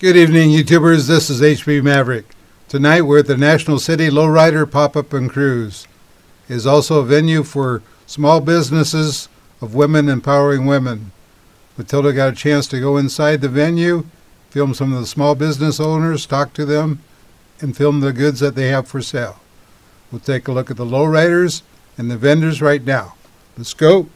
Good evening, YouTubers. This is HB Maverick. Tonight we're at the National City Lowrider Pop-Up and Cruise. It is also a venue for small businesses of women empowering women. Mathilda got a chance to go inside the venue, film some of the small business owners, talk to them, and film the goods that they have for sale. We'll take a look at the lowriders and the vendors right now. Let's go.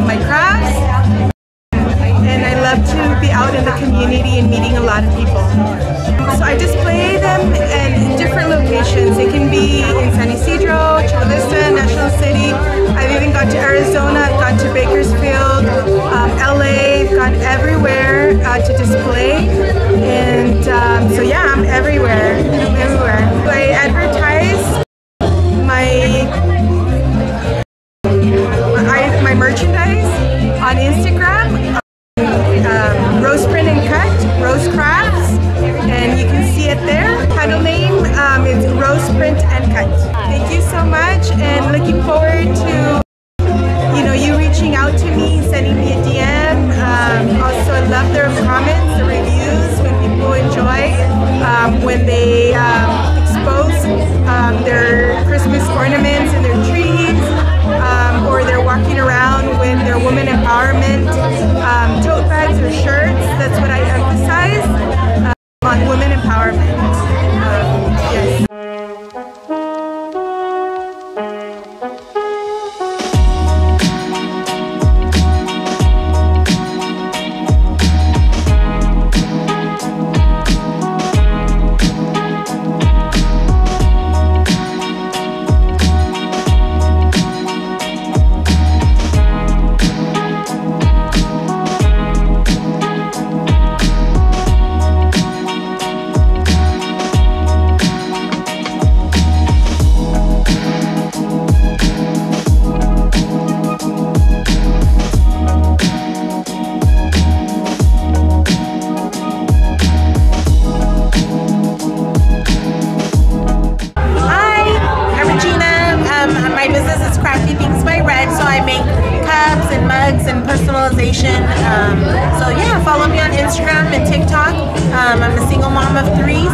My, crafts. And I love to be out in the community and meeting a lot of people. So I display them in different locations. It can be in San Ysidro, Chula Vista, National City. I've even gone to Arizona, gone to Bakersfield, um, LA, gone everywhere uh, to display. And um, so yeah, I'm everywhere. I'm everywhere. I um, Rose Print and Cut, Rose Crafts, and you can see it there. Handle name um, is Rose Print and Cut. Thank you so much, and looking forward to you know you reaching out to me, sending me a DM. Um, also, I love their comments, the reviews when people enjoy um, when they um, expose um, their Christmas ornaments and their trees, um, or they're walking around with their woman empowerment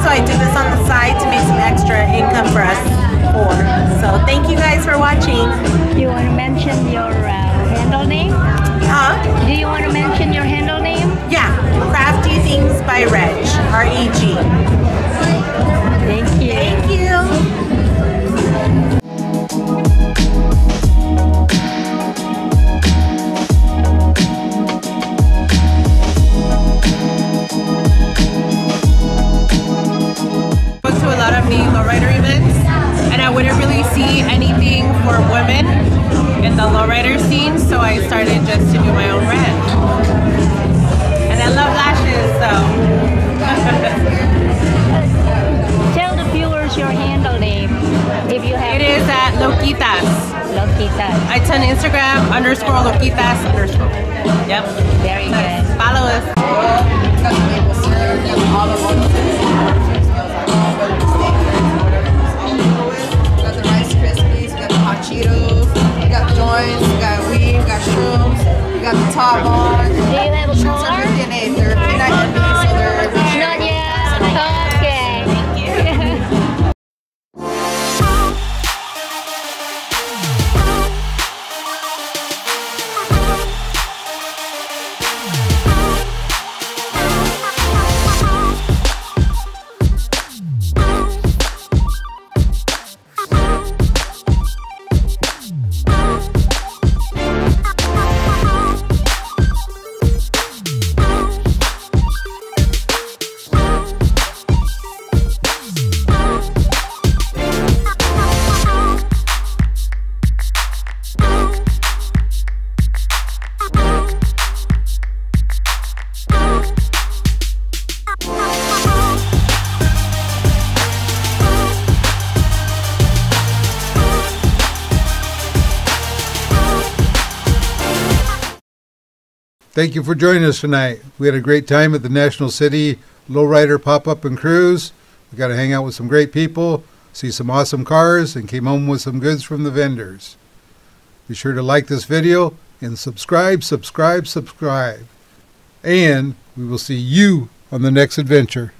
I do this of the lowrider events, and I wouldn't really see anything for women in the lowrider scene, so I started just to do my own brand. And I love lashes, so. Tell the viewers your handle name if you have it is at Lowkitas. Lowkitas. It's on Instagram underscore Lowkitas underscore. Yep. Very good. Follow us. Got the maple syrup, you have olive oil. Got the Rice Krispies, we got the hot Cheetos, we got the joints, we got weed, we got shrooms, we got the top on. Do you have a car? DNA, they're Thank you for joining us tonight. We had a great time at the National City Lowrider Pop Up and Cruise. We got to hang out with some great people, see some awesome cars, and came home with some goods from the vendors. Be sure to like this video and subscribe, subscribe, subscribe. And we will see you on the next adventure.